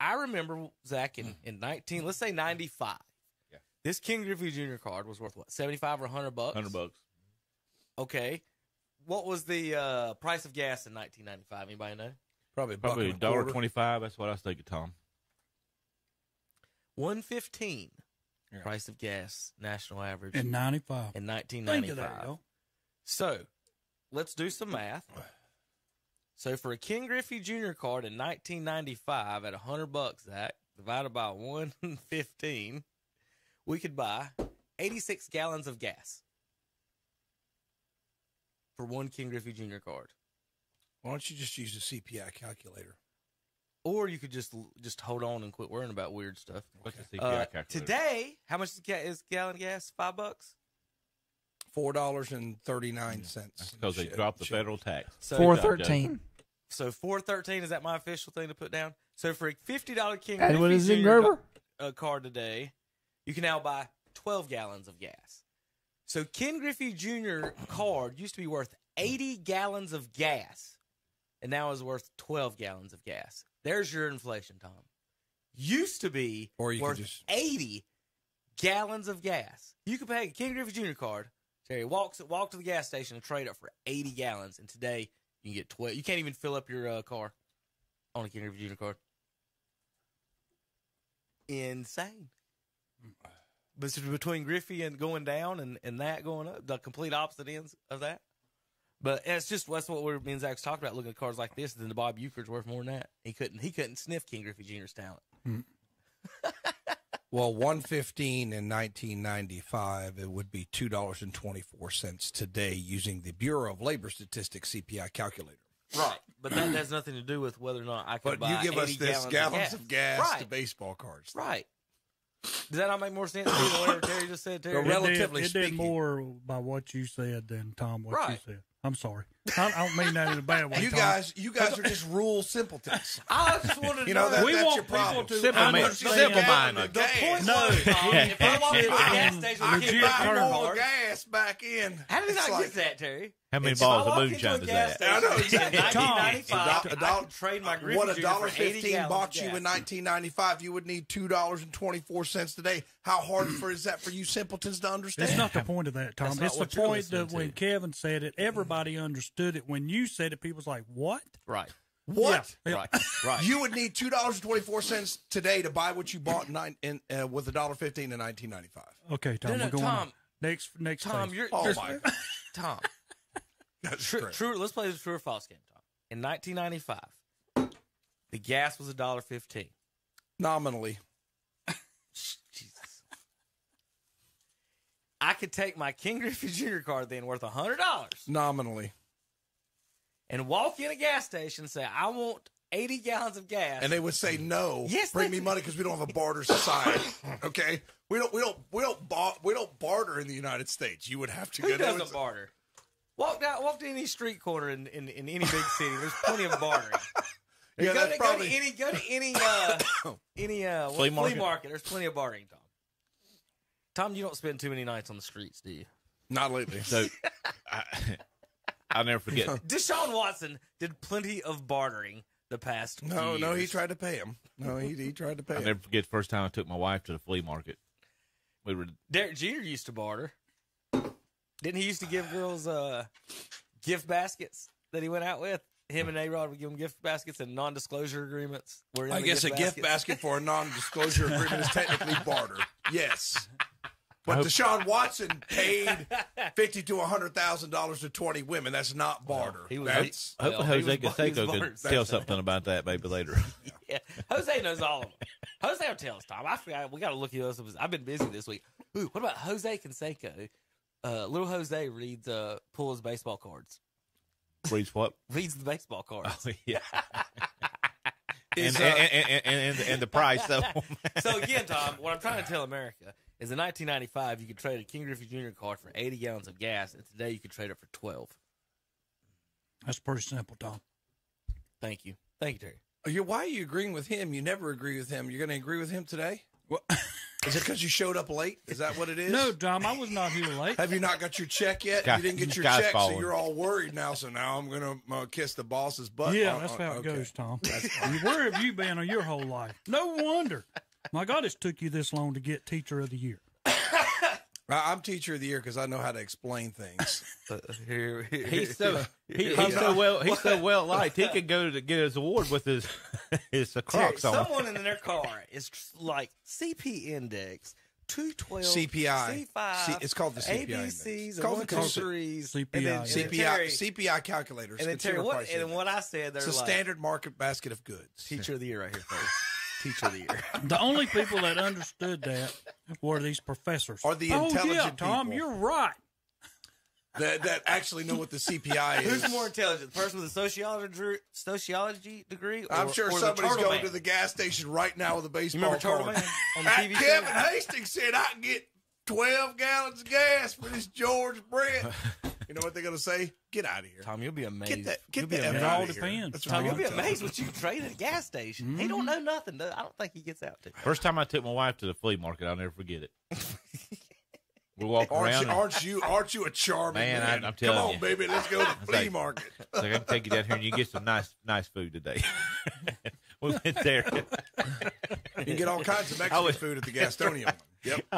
I remember Zach in, in nineteen, let's say ninety five. Yeah. This Ken Griffey Jr. card was worth what seventy five or hundred bucks. Hundred bucks. Okay. What was the uh, price of gas in nineteen ninety five? Anybody know? Probably Probably a dollar twenty five. That's what I was thinking, Tom. One fifteen. Yeah. Price of gas national average In 95. in nineteen Think ninety of that, five. yo. So, let's do some math. So, for a Ken Griffey Jr. card in 1995 at 100 bucks, Zach, divided by 115, we could buy 86 gallons of gas for one Ken Griffey Jr. card. Why don't you just use a CPI calculator? Or you could just just hold on and quit worrying about weird stuff. What's the CPI Uh, calculator? today, how much is a gallon of gas? Five bucks. Four dollars and thirty nine cents. because they dropped the federal tax. So Four Good job, thirteen. So four thirteen is that my official thing to put down? So for a fifty dollar Ken And what Griffey is it, Jr. Grover? uh, card today, you can now buy twelve gallons of gas. So Ken Griffey Jr. card used to be worth eighty gallons of gas, and now is worth twelve gallons of gas. There's your inflation, Tom. Used to be Or you could worth just- eighty gallons of gas. You could pay a Ken Griffey Jr. card. Terry walks walk to the gas station and trade up for eighty gallons, and today you can get twelve. You can't even fill up your uh, car on a Ken Griffey Jr. card. Insane. But between Griffey and going down and, and that going up, the complete opposite ends of that. But it's just that's what we're me and Zach's talking about. Looking at cards like this, then the Bob Uecker's worth more than that. He couldn't he couldn't sniff Ken Griffey Jr.'s talent. Well, one fifteen in nineteen ninety five, it would be two dollars and twenty four cents today using the Bureau of Labor Statistics CPI calculator. Right. But that has nothing to do with whether or not I can But buy you give us this gallons of gas, Right. to baseball cards. Right. Does that not make more sense to you than whatever Terry just said, Terry? The It did- relatively it did, more by what you said than Tom what Right. you said. I'm sorry. I, I don't mean that in a bad way. You Tom. guys, you guys are just rule simpletons. I just wanted to You know that, We that's want your people problem. to Simple man- understand- simple Gallon mind. The point No. was, Tom, if I walk into the gas station I with can buy more card, gas back in. how did It's I like- get that, Terry? How many If balls of moonshine a does gas that? I know, station exactly. In Tom, 1995, a I dollar- could trade my Griffey What a dollar fifteen bought you in nineteen ninety five, you would need two dollars and twenty four cents today. How hard for is that for you simpletons to understand? It's not the point of that, Tom. That's It's the point that when to. Kevin said it, everybody understood it. When you said it, people was like, "What? Right. what? Yeah. Right. Right. You would need two dollars and twenty four cents today to buy what you bought nine, in uh, with a dollar fifteen in nineteen ninety five. Okay, Tom, No, no, we're going Tom. on. Next, next. Tom, phase. you're, Oh my Tom. That's True, true. Let's play the true or false game, Tom. In 1995, the gas was a dollar fifteen. Nominally, Jesus. I could take my Ken Griffey Jr. card then worth a hundred dollars nominally, and walk in a gas station and say, "I want eighty gallons of gas." and they would say no. Yes, bring me money because we don't have a barter society. Okay, we don't we don't we don't bar, we don't barter in the United States. You would have to Who go down. doesn't barter? Walk down, walk to any street corner in, in, in any big city. There's plenty of bartering. Yeah, go, that's to, probably go to any go to any uh, any uh, Flea flea, market? market. There's plenty of bartering, Tom. Tom, you don't spend too many nights on the streets, do you? not lately. So, I, I'll never forget. Deshaun Watson did plenty of bartering the past. No, few no, he tried to pay him. No, he he tried to pay I'll him. never forget the first time I took my wife to the flea market. We were Derek Jeter used to barter. Didn't he used to give girls uh, gift baskets that he went out with? Him and A Rod would give him gift baskets and non-disclosure agreements. Were in I the guess a gift baskets. basket for a non-disclosure agreement is technically barter. Yes. But Deshaun Watson paid fifty to hundred thousand dollars to twenty women. That's not barter. he was- That's I hope Well, Jose Canseco could tell something about that maybe later. Yeah, Jose knows all of them. Jose will tell us, Tom. I forgot. We got to look at those. I've been busy this week. Ooh, what about Jose Canseco? Uh, little Jose reads, uh, pulls baseball cards. Reads what? Reads the baseball cards. Oh, yeah. And, uh, and, and, and, and, and the price, though. so again, Tom, what I'm trying to tell America is in 1995 you could trade a Ken Griffey Jr. card for 80 gallons of gas, and today you could trade it for 12. That's pretty simple, Tom. Thank you, thank you, Terry. you why are you agreeing with him? You never agree with him. You're going to agree with him today? Is it because you showed up late? Is that what it is? No, Tom, I was not here late. Have you not got your check yet? Guy- you didn't get your guy's check, so you're all worried now. So now I'm gonna uh, kiss the boss's butt. Yeah, Uh, that's uh, how it okay. goes, Tom. Where have you been on your whole life? No wonder. My God, it's took you this long to get Teacher of the Year. I- I'm teacher of the year because I know how to explain things. Uh, here, here- He's so he, he's so well he's so well liked. He could go to get his award with his his uh, Terry, on. someone in their car is like CP index. 212 CPI. C5 C- it's called the CPI. ABCs It's and called one, the two, CPI. and then, and then CPI Terry, CPI calculators. and then Terry, what, and then what I said, they're It's a like, standard market basket of goods. teacher of the year right here, folks. teacher of the year. The only people that understood that were these professors. Are the oh, yeah, Tom, people. you're right. that that actually know what the CPI is. Who's more intelligent, the person with a sociology degree, sociology degree? Or, I'm sure or somebody's turtle going man? to the gas station right now with a baseball remember Turtle card. Man on the TV Kevin? Hastings said I can get 12 gallons of gas for this George Brett. You know what they're going to say? Get out of here. Tom, you'll be amazed. Get that. Get you'll be that. It all depends. That's Tom, what you'll be amazed what you trade at a gas station. He don't mm-hmm. know nothing. I don't think he gets out to. First time I took my wife to the flea market, I'll never forget it. We're walking Aren't around. you, and- aren't you? Aren't you a charming Man, man? I- I'm telling Come on, you. baby, let's go to the flea like- market. It's like I can take you down here and you get some nice nice food today. we went there. You can get all kinds of Mexican was- food at the Gastonia. one. Yep.